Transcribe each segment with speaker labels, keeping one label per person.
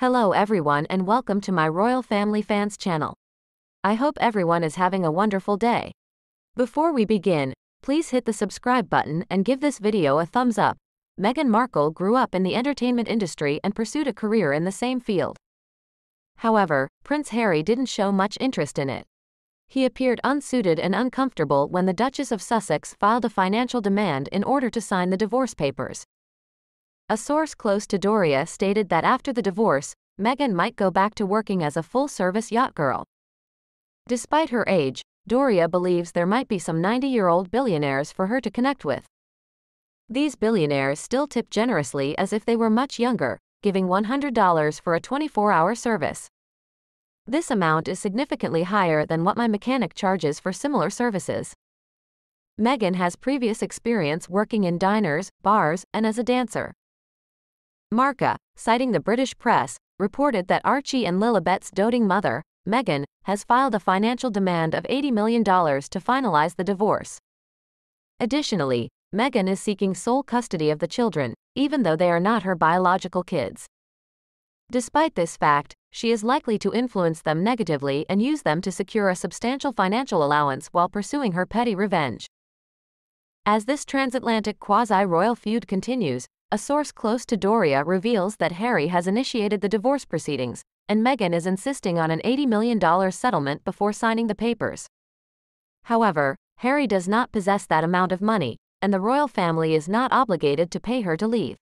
Speaker 1: Hello everyone and welcome to my Royal Family Fans channel. I hope everyone is having a wonderful day. Before we begin, please hit the subscribe button and give this video a thumbs up. Meghan Markle grew up in the entertainment industry and pursued a career in the same field. However, Prince Harry didn't show much interest in it. He appeared unsuited and uncomfortable when the Duchess of Sussex filed a financial demand in order to sign the divorce papers. A source close to Doria stated that after the divorce, Meghan might go back to working as a full-service yacht girl. Despite her age, Doria believes there might be some 90-year-old billionaires for her to connect with. These billionaires still tip generously as if they were much younger, giving $100 for a 24-hour service. This amount is significantly higher than what my mechanic charges for similar services. Meghan has previous experience working in diners, bars, and as a dancer. Marca, citing the British press, reported that Archie and Lilibet's doting mother, Meghan, has filed a financial demand of $80 million to finalize the divorce. Additionally, Meghan is seeking sole custody of the children, even though they are not her biological kids. Despite this fact, she is likely to influence them negatively and use them to secure a substantial financial allowance while pursuing her petty revenge. As this transatlantic quasi royal feud continues, a source close to Doria reveals that Harry has initiated the divorce proceedings, and Meghan is insisting on an $80 million settlement before signing the papers. However, Harry does not possess that amount of money, and the royal family is not obligated to pay her to leave.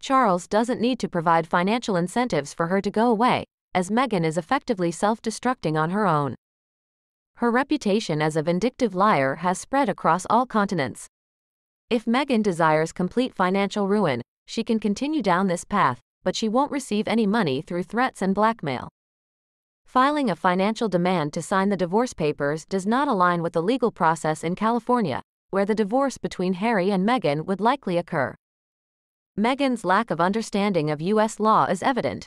Speaker 1: Charles doesn't need to provide financial incentives for her to go away, as Meghan is effectively self destructing on her own. Her reputation as a vindictive liar has spread across all continents. If Meghan desires complete financial ruin, she can continue down this path, but she won't receive any money through threats and blackmail. Filing a financial demand to sign the divorce papers does not align with the legal process in California, where the divorce between Harry and Meghan would likely occur. Meghan's lack of understanding of U.S. law is evident.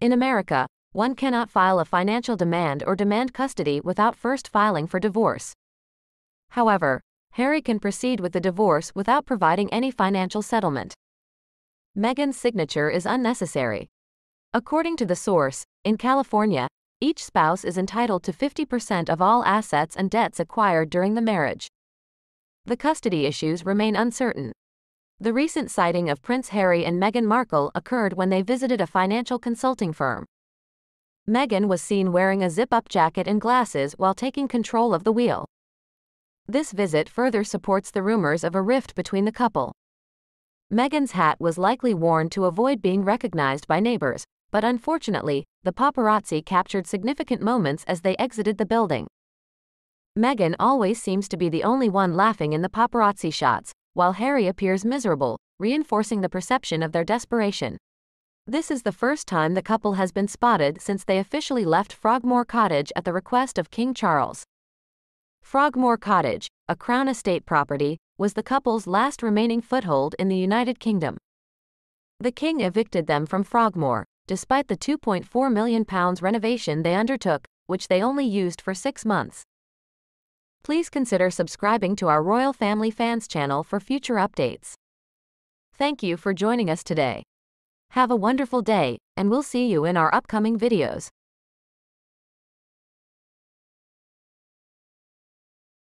Speaker 1: In America, one cannot file a financial demand or demand custody without first filing for divorce. However, Harry can proceed with the divorce without providing any financial settlement. Meghan's signature is unnecessary. According to the source, in California, each spouse is entitled to 50% of all assets and debts acquired during the marriage. The custody issues remain uncertain. The recent sighting of Prince Harry and Meghan Markle occurred when they visited a financial consulting firm. Meghan was seen wearing a zip up jacket and glasses while taking control of the wheel. This visit further supports the rumors of a rift between the couple. Meghan's hat was likely worn to avoid being recognized by neighbors, but unfortunately, the paparazzi captured significant moments as they exited the building. Meghan always seems to be the only one laughing in the paparazzi shots, while Harry appears miserable, reinforcing the perception of their desperation. This is the first time the couple has been spotted since they officially left Frogmore Cottage at the request of King Charles. Frogmore Cottage, a Crown Estate property, was the couple's last remaining foothold in the United Kingdom. The king evicted them from Frogmore, despite the £2.4 million renovation they undertook, which they only used for six months. Please consider subscribing to our Royal Family Fans channel for future updates. Thank you for joining us today. Have a wonderful day, and we'll see you in our upcoming videos.